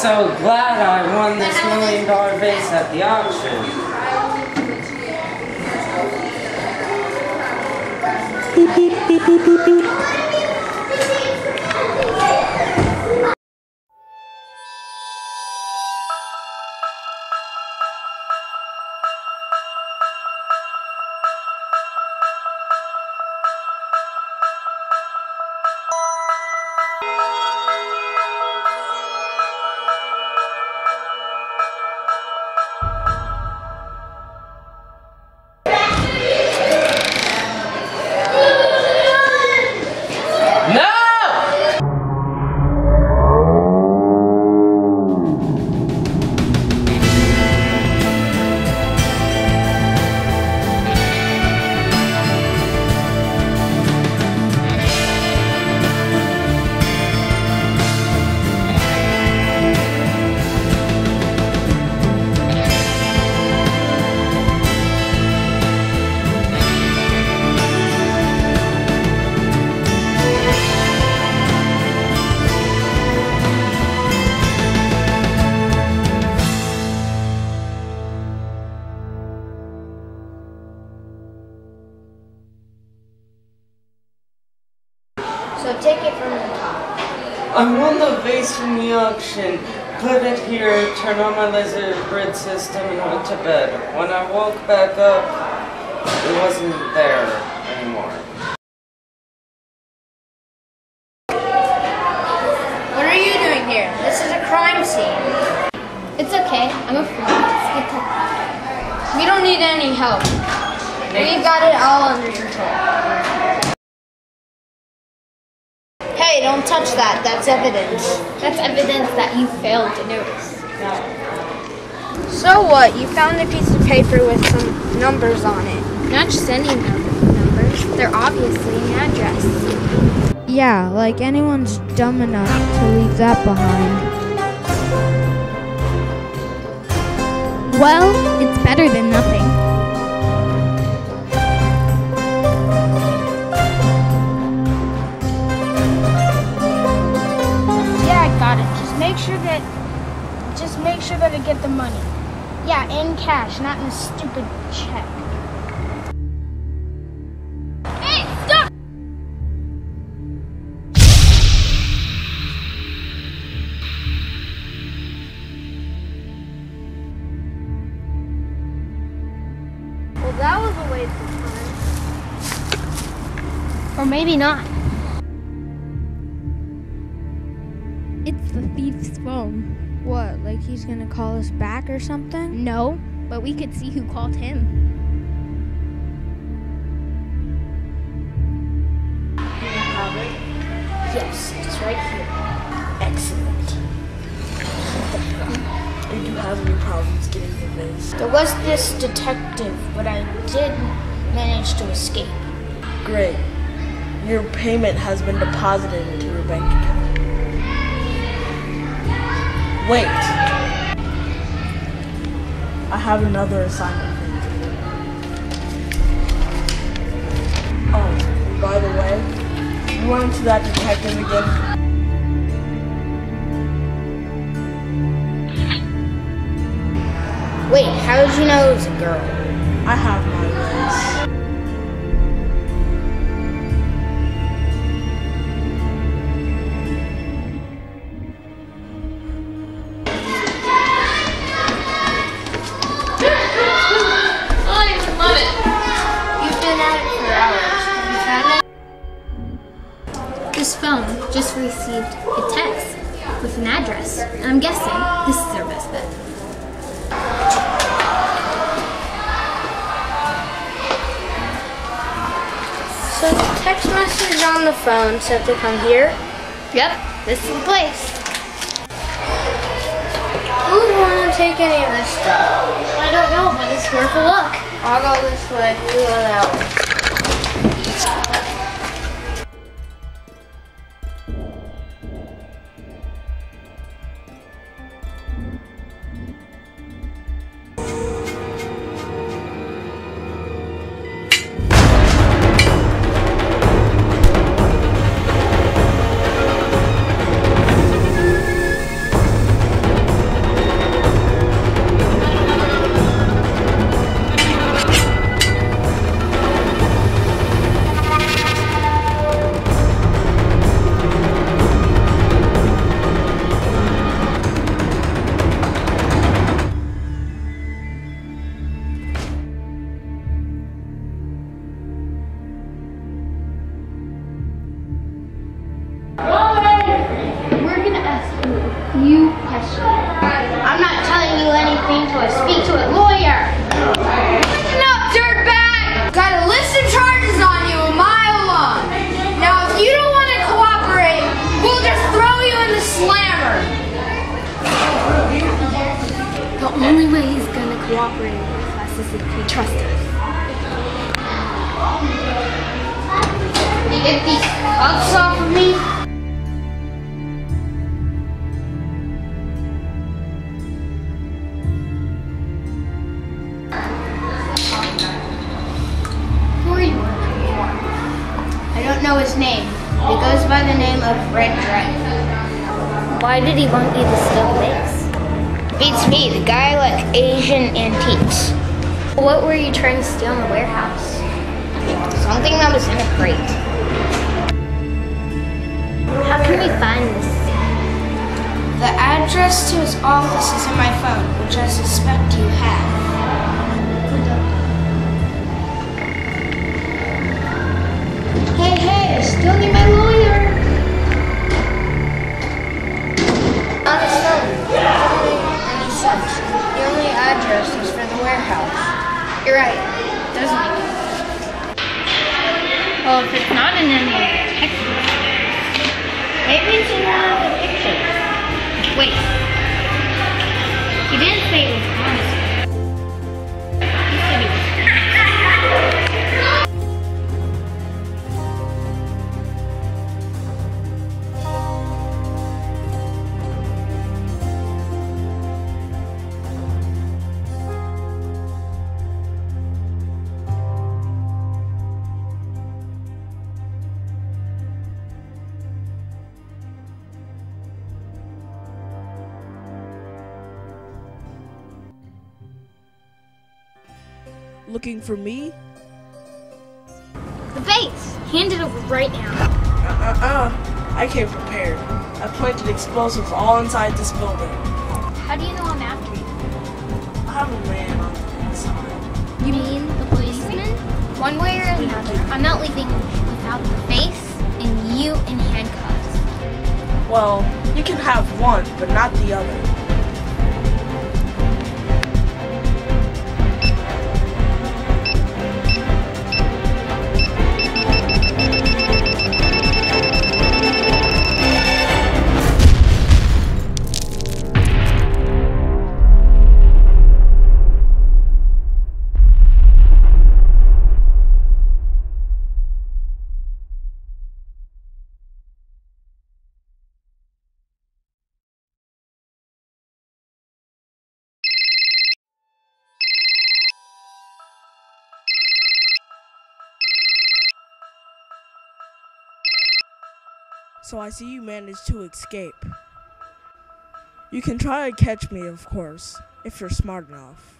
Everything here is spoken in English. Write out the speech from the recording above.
so glad I won this million dollar vase at the auction. Beep, beep, beep, So take it from the top. I won the vase from the auction. Put it here, turn on my laser grid system, and went to bed. When I woke back up, it wasn't there anymore. What are you doing here? This is a crime scene. It's okay. I'm a friend. Let's get to We don't need any help. We've got it all under control. Hey, don't touch that. That's evidence. That's evidence that you failed to notice. So what? You found a piece of paper with some numbers on it. Not just any num- numbers. They're obviously an address. Yeah, like anyone's dumb enough to leave that behind. Well, it's better than cash, not in a stupid check. Hey, stop! Well, that was a waste of time. Or maybe not. It's the thief's phone. What, like he's gonna call us back or something? No, but we could see who called him. Yes, it's right here. Excellent. Are you have any problems getting the vase? There was this detective, but I did manage to escape. Great. Your payment has been deposited into your bank account. Wait. I have another assignment for you. Oh, by the way, you run to that detective again. Wait, how did you know it was a girl? I have my phone just received a text with an address. And I'm guessing this is our best bet. So the text message on the phone said to come here. Yep, this is the place. Who's want to take any of this stuff? I don't know, but it's worth a look. I'll go this way. You go that way. You question. I'm not telling you anything till I speak to a lawyer. Listen up, dirtbag! Got a list of charges on you a mile long. Now, if you don't want to cooperate, we'll just throw you in the slammer. The only way he's gonna cooperate with us is if he trusts us. You get these cuffs off of me? Why did he want you to steal this? Beats me, the guy like Asian antiques. What were you trying to steal in the warehouse? Something that was in a crate. How can we find this? The address to his office is in my phone, which I suspect you have. Hey, hey, still need my warehouse. You're right. Doesn't sense. Well, if it's not in any of maybe it's in one of the pictures. Wait. He didn't say it was honest. Looking for me? The base! Hand it over right now. Uh-uh-uh. I came prepared. I planted explosives all inside this building. How do you know I'm after you? I have a man on the inside. You mean the policeman? One way or another, I'm not leaving without the face and you in handcuffs. Well, you can have one, but not the other. So I see you managed to escape. You can try to catch me, of course, if you're smart enough.